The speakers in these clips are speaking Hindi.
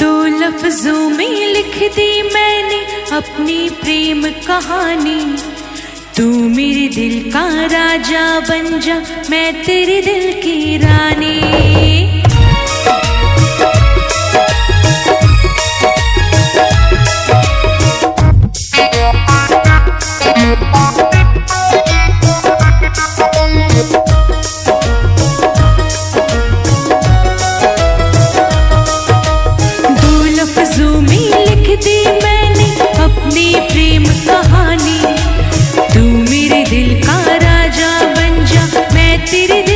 दो लफ्जों में लिख दी मैंने अपनी प्रेम कहानी। तू मेरे दिल का राजा बन जा, मैं तेरे दिल की रानी। गिरी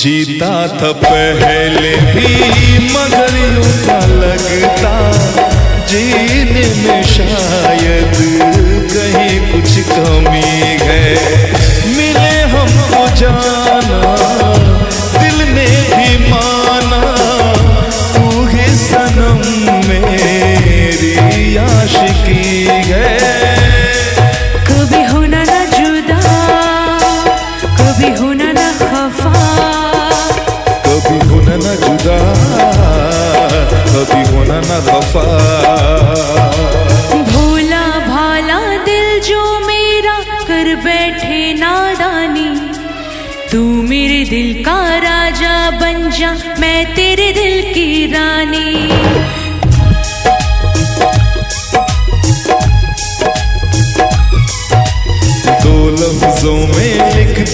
जीता था पहले भी मगर यूँ लगता जीने में शायद खफा भोला भाला दिल जो मेरा कर बैठे नादानी। तू मेरे दिल का राजा बन जा, मैं तेरे दिल की रानी।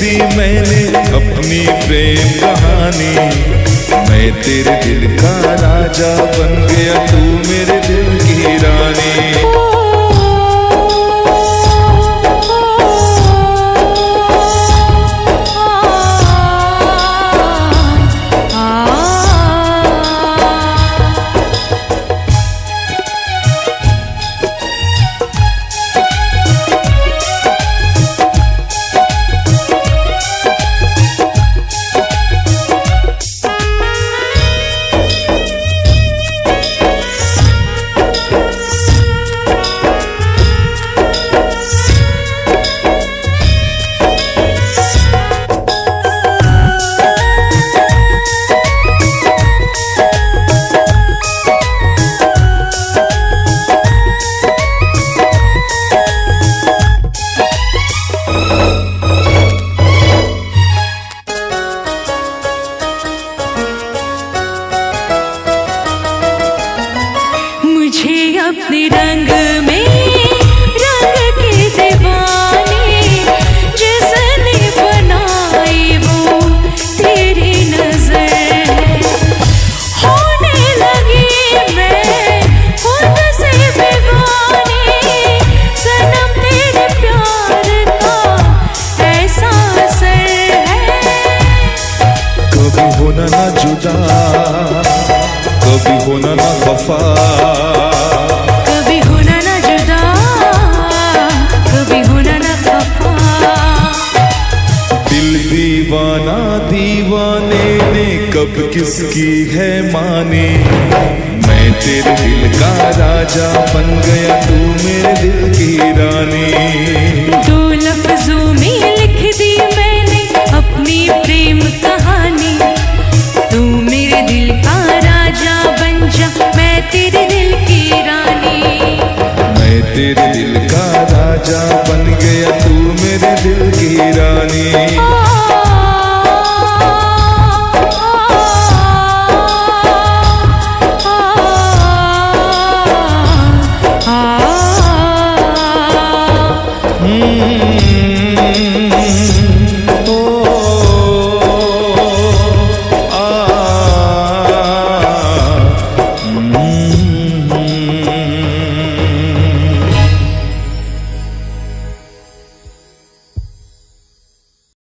दी मैंने अपनी प्रेम कहानी। मैं तेरे दिल का राजा बन गया, तू मेरे दिल की रानी। अपने किसकी है माने? मैं तेरे दिल का राजा बन गया तू मेरे दिल की रानी। दो लफ्जों में लिख दी मैंने अपनी प्रेम कहानी। तू मेरे दिल का राजा बन जा मैं तेरे दिल की रानी। मैं तेरे दिल का राजा बन गया तू मेरे दिल की रानी।